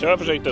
Dobrze i to...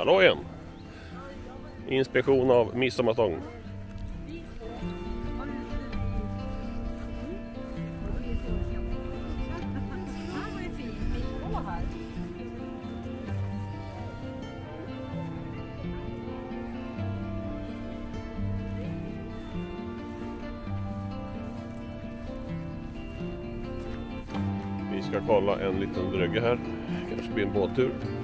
Hallå igen. Inspektion av midsommarstång. Vi ska kolla en liten brygga här. Kanske blir en båttur.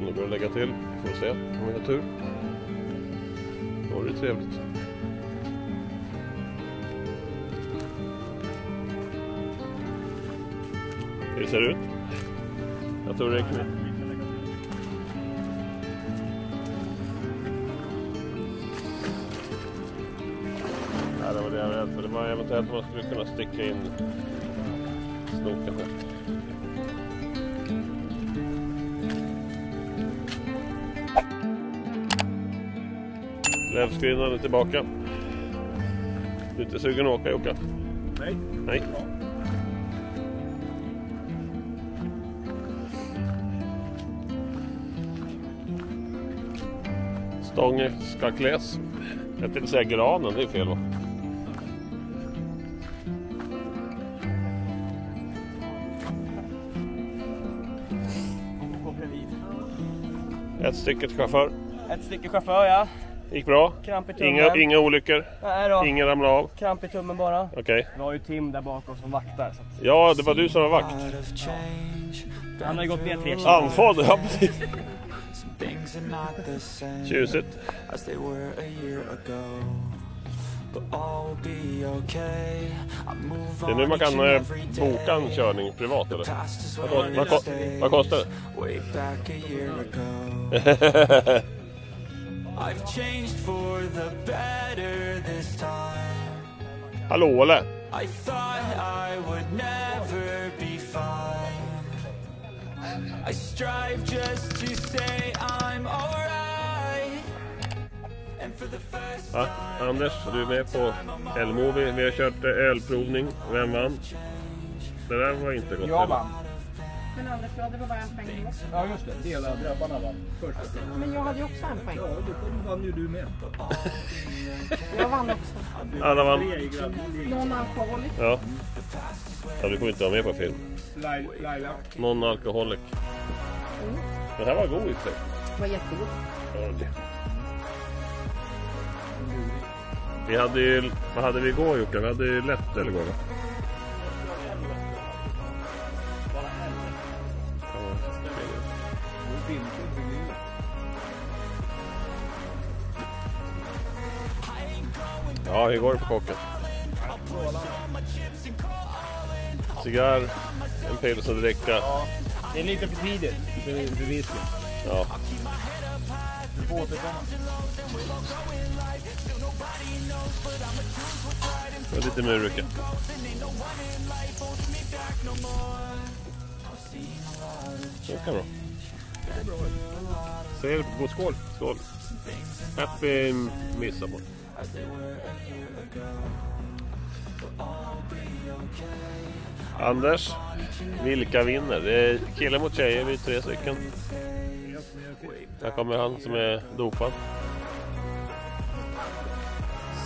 Om det går att lägga till. Får se om vi har tur. Då var det trevligt. Hur ser det ut? Jag tror det räcker med. Nej det var det jag var rädd för. Det var eventuellt man skulle kunna sticka in snoken här. Lävskrinnan är tillbaka. Du är inte sugen att åka Jocke? Nej. Nej. Stången ska kläs. Jag tänkte säga granen, det är fel va? Ett stycke till chaufför. Ett stycke chaufför ja. Gick bra. Kramp i tummen. Inga, inga olyckor. Nej då. Ingen ramlade av. Kramp i tummen bara. Okej. Vi har ju Tim där bakom som vaktar. Så att Ja, det var du som var vakt. han har ju gått ner tre kilo. Andfådd, ja precis. Tjusigt. okay. Det är nu man kan eh, boka en körning privat eller? Vad, vad, vad kostar det? I've changed for the better this time. Hallå eller? I thought I would never be fine. I strive just to say I'm alright. And for the first Ja, Anders, du är med på Elmovie. Vi har kört ölprovning. Vem vann? Det där var inte gott. Jag vann. Men Anders, du hade väl bara en poäng då? Ja just det, dela grabbarna vann först. Men jag hade ju också en poäng. Ja, då vann ju du med. Jag vann också. Alla vann. Någon alkoholik. Ja. ja. Du får inte vara med på film. Lai- Laila. Någon alkoholik. Den här var god i och för sig. Det var. Ja, det. Vi hade ju, vad hade vi igår Jocke? Vi hade ju lätt öl igår va? Ja, hur går det på kocken? Cigarr, en pilsnerdricka. Det är lite för tidigt whisky. Ja. Du får återkomma. Och lite murika. Så kan bra. Säg god skål. Skål. Happy midsommar. Anders, vilka vinner? Det är killar mot tjejer, vi är tre stycken. Här kommer han som är dopad.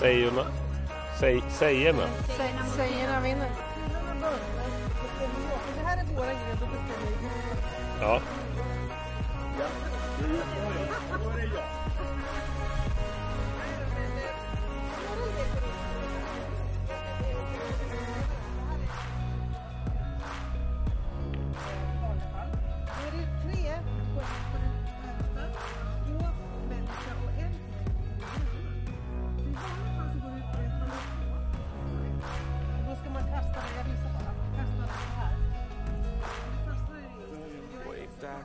Sägerna. Säg, sägerna. Sägerna vinner. Det här är våra grejer, då bestämmer vi. Ja. Då är